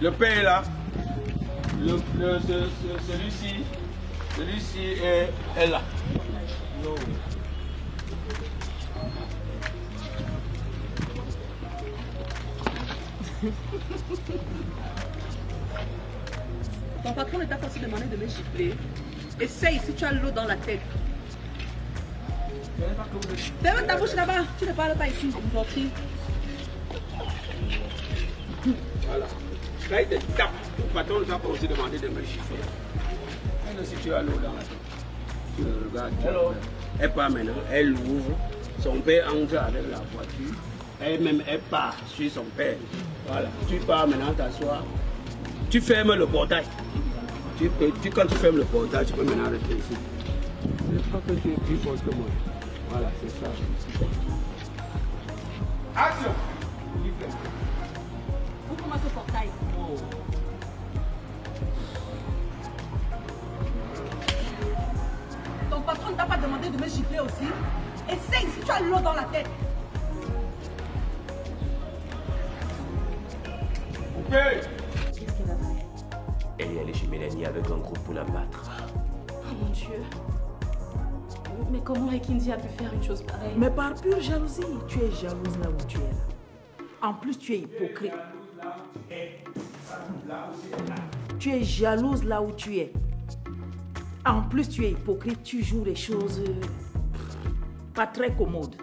Le père est là. Le, le- celui-ci, celui-ci est, est là. Ton patron ne t'a pas demandé de me gifler. Essaye si tu as l'eau dans la tête. Ferme ta bouche là-bas. Tu ne parles pas ici. Sorti. Voilà. Quand il te tape, ton patron ne t'a pas aussi demandé de me chiffrer. Maintenant, si tu as l'eau dans la tête, tu le regardes. tu le regardes. Elle part maintenant, elle ouvre. Son père entre avec la voiture. Elle-même, elle part sur son père. Voilà. Tu pars maintenant t'asseoir. Tu fermes le portail. Tu peux, tu, quand tu fermes le portail, tu peux maintenant rester ici. Je crois que tu es plus fort que moi. Voilà, c'est ça. Action Essaye si tu as l'eau dans la tête. Coupé Qu'est-ce qu'elle a fait Elle est allée chez Mélanie avec un groupe pour la battre. Oh mon Dieu. Mais comment Ekinzi a pu faire une chose pareille? Mais par pure jalousie, tu es jalouse là où tu es là. En plus, tu es hypocrite. Tu es jalouse là où tu es. En plus, tu es hypocrite, tu joues les choses pas très commodes.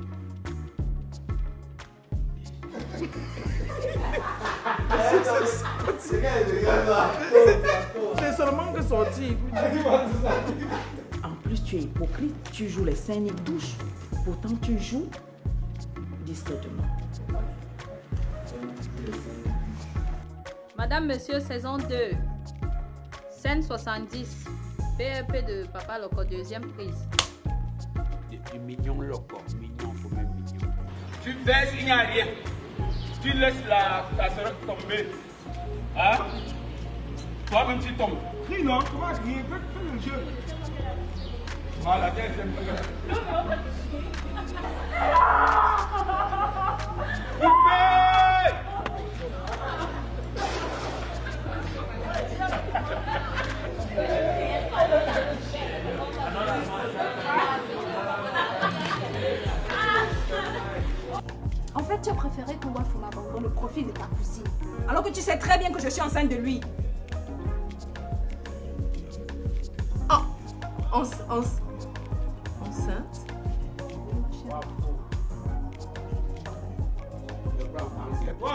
C'est seulement que sorti. En plus, tu es hypocrite, tu joues les scènes et touches. Pourtant, tu joues discrètement. Madame, Monsieur, saison 2. Scène 70. PEP de Papa Loco, deuxième prise. Du mignon loco, mignon, faut même mignon. Tu baisses, il n'y a rien. Tu laisses la casserole tomber. Hein? Toi-même, tu tombes. Crie non, comment crier Fais fais le jeu? Voilà, deuxième prise. tu as préféré qu'on voit Fumaba dans le profil de ta cousine. Alors que tu sais très bien que je suis enceinte de lui. Oh en, en, Enceinte? Bon,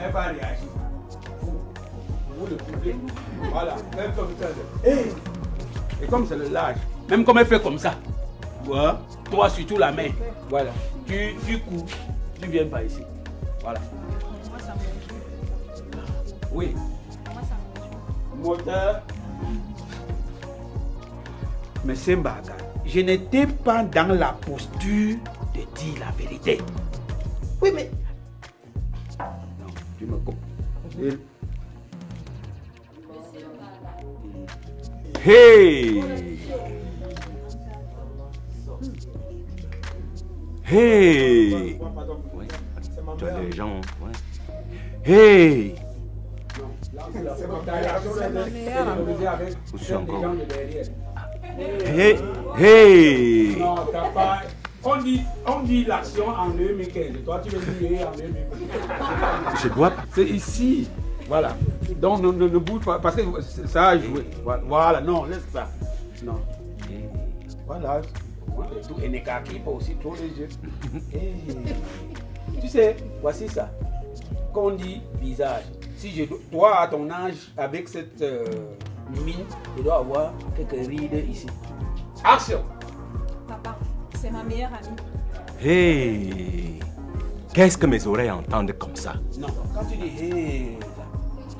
N'avez pas réagi. Vous, le pouvez. Voilà, même comme ça. Hey. Et comme c'est le lâche, même comme elle fait comme ça. Toi, surtout la main. Voilà. Tu, tu cours. Tu viens par ici. Voilà. Oui. Moteur. Mais Sembaga, je n'étais pas dans la posture de dire la vérité. Oui, mais. Tu me coupes. Hey Hey Ouais, tu as des gens, ouais. Hey Où suis encore? Hey Hey Non, t'as pas. On dit, on dit l'action en 2015. Toi, tu veux dire en 2015. Je dois... C'est ici. Voilà. Donc, ne, ne, ne bouge pas. Parce que ça a joué. Voilà, non, laisse ça. Non. Voilà. Et tout. Et Nekaki, pas aussi trop les yeux. Tu sais, voici ça. Quand on dit visage, si je, dois- toi, à ton âge, avec cette euh, mine, tu dois avoir quelques rides ici. Action Papa, c'est ma meilleure amie. Hey Qu'est-ce que mes oreilles entendent comme ça? Non, quand tu dis hey,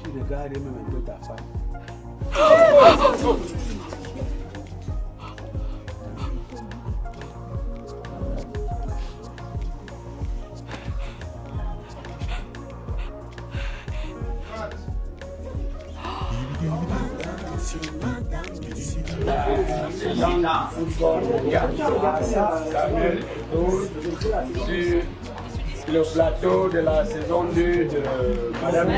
tu regardes même un peu ta femme. Le plateau de la saison 2 de Madame Madame